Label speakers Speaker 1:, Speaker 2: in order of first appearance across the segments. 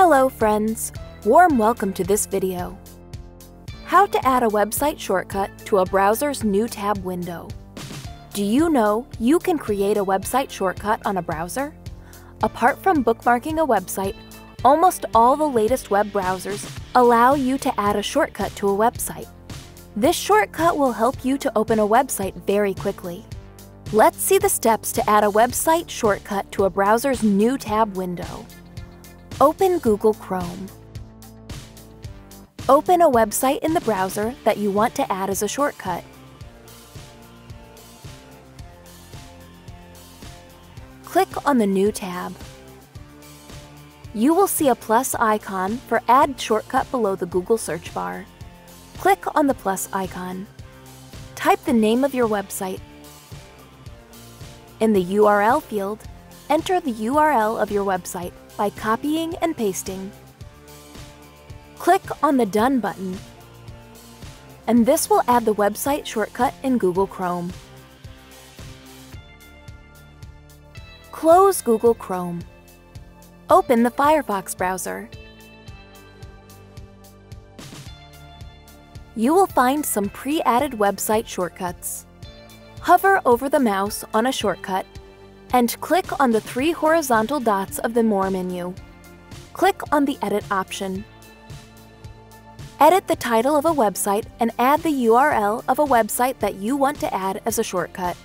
Speaker 1: Hello friends, warm welcome to this video. How to add a website shortcut to a browser's new tab window. Do you know you can create a website shortcut on a browser? Apart from bookmarking a website, almost all the latest web browsers allow you to add a shortcut to a website. This shortcut will help you to open a website very quickly. Let's see the steps to add a website shortcut to a browser's new tab window. Open Google Chrome. Open a website in the browser that you want to add as a shortcut. Click on the New tab. You will see a plus icon for Add Shortcut below the Google search bar. Click on the plus icon. Type the name of your website in the URL field, enter the URL of your website by copying and pasting. Click on the Done button, and this will add the website shortcut in Google Chrome. Close Google Chrome. Open the Firefox browser. You will find some pre-added website shortcuts. Hover over the mouse on a shortcut and click on the three horizontal dots of the More menu. Click on the Edit option. Edit the title of a website and add the URL of a website that you want to add as a shortcut.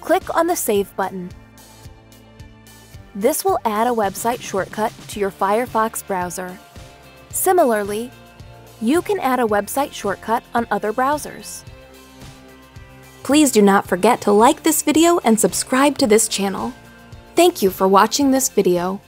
Speaker 1: Click on the Save button. This will add a website shortcut to your Firefox browser. Similarly, you can add a website shortcut on other browsers. Please do not forget to like this video and subscribe to this channel. Thank you for watching this video.